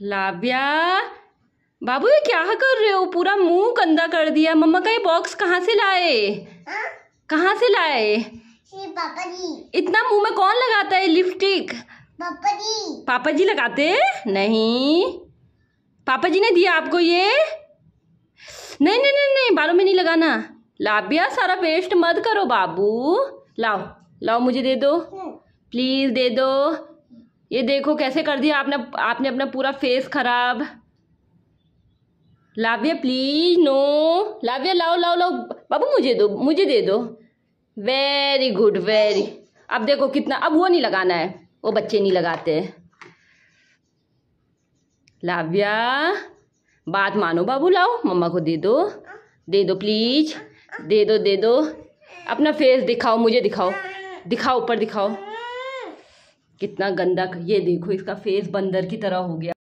लाव्या बाबू ये क्या कर रहे हो? पूरा मुँह गंदा कर दिया। मम्मा का ये बॉक्स कहाँ से लाए? कहाँ से लाए? पापा जी। इतना मुँह में कौन लगाता है लिपस्टिक पापा जी। पापा जी लगाते नहीं। पापा जी ने दिया आपको ये? नहीं नहीं नहीं नहीं बालों में नहीं लगाना। लाबिया सारा वेस्ट मत करो बाबू। लाओ लाओ मुझे दे दो। प्लीज़ दे दो। ये देखो कैसे कर दिया आपने आपने अपना पूरा फेस खराब। लाव्या प्लीज़ नो लाव्या, लाओ लाओ लाओ। बाबू, मुझे दो, मुझे दे दो। वेरी गुड वेरी अब देखो कितना, अब वो नहीं लगाना है। वो बच्चे नहीं लगाते। लाव्या, बात मानो बाबू, लाओ। मम्मा को दे दो। दे दो प्लीज़ दे दो दे दो। अपना फेस दिखाओ, मुझे दिखाओ। दिखाओ, ऊपर दिखाओ। कितना गंदा ये देखो इसका फेस बंदर की तरह हो गया।